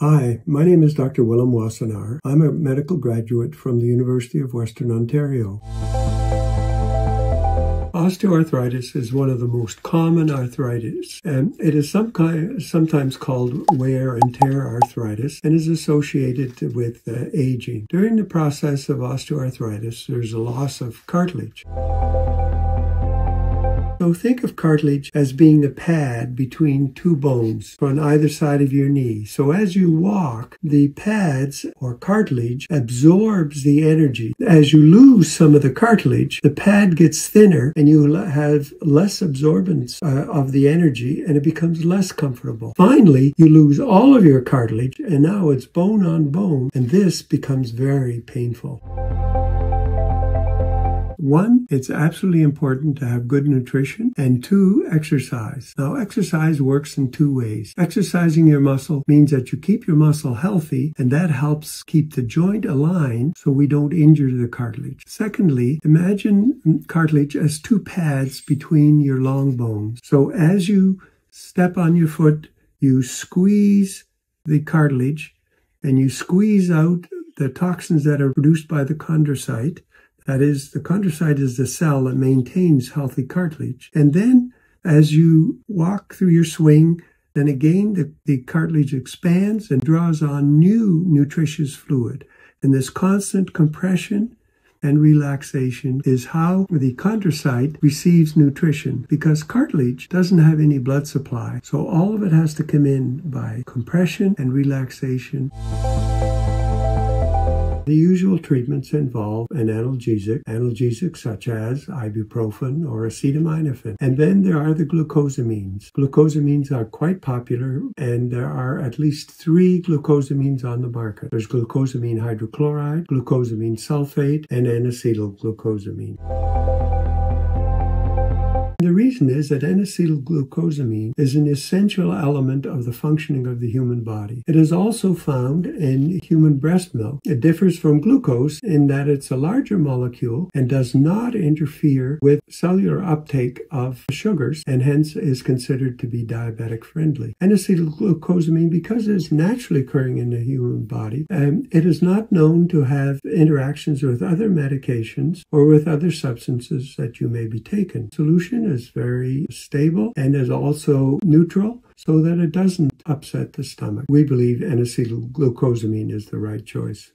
Hi, my name is Dr. Willem Wassenaar. I'm a medical graduate from the University of Western Ontario. Osteoarthritis is one of the most common arthritis, and it is some kind, sometimes called wear and tear arthritis and is associated with uh, aging. During the process of osteoarthritis, there's a loss of cartilage. So think of cartilage as being the pad between two bones on either side of your knee. So as you walk, the pads or cartilage absorbs the energy. As you lose some of the cartilage, the pad gets thinner and you have less absorbance uh, of the energy and it becomes less comfortable. Finally, you lose all of your cartilage and now it's bone on bone and this becomes very painful. One, it's absolutely important to have good nutrition, and two, exercise. Now, exercise works in two ways. Exercising your muscle means that you keep your muscle healthy, and that helps keep the joint aligned so we don't injure the cartilage. Secondly, imagine cartilage as two pads between your long bones. So as you step on your foot, you squeeze the cartilage and you squeeze out the toxins that are produced by the chondrocyte that is, the chondrocyte is the cell that maintains healthy cartilage. And then as you walk through your swing, then again the, the cartilage expands and draws on new nutritious fluid. And this constant compression and relaxation is how the chondrocyte receives nutrition because cartilage doesn't have any blood supply. So all of it has to come in by compression and relaxation. The usual treatments involve an analgesic, analgesics such as ibuprofen or acetaminophen. And then there are the glucosamines. Glucosamines are quite popular, and there are at least three glucosamines on the market. There's glucosamine hydrochloride, glucosamine sulfate, and N-acetylglucosamine. The reason is that N-acetylglucosamine is an essential element of the functioning of the human body. It is also found in human breast milk. It differs from glucose in that it's a larger molecule and does not interfere with cellular uptake of sugars and hence is considered to be diabetic friendly. N-acetylglucosamine, because it is naturally occurring in the human body, um, it is not known to have interactions with other medications or with other substances that you may be taking. Is very stable and is also neutral so that it doesn't upset the stomach. We believe N-acetylglucosamine is the right choice.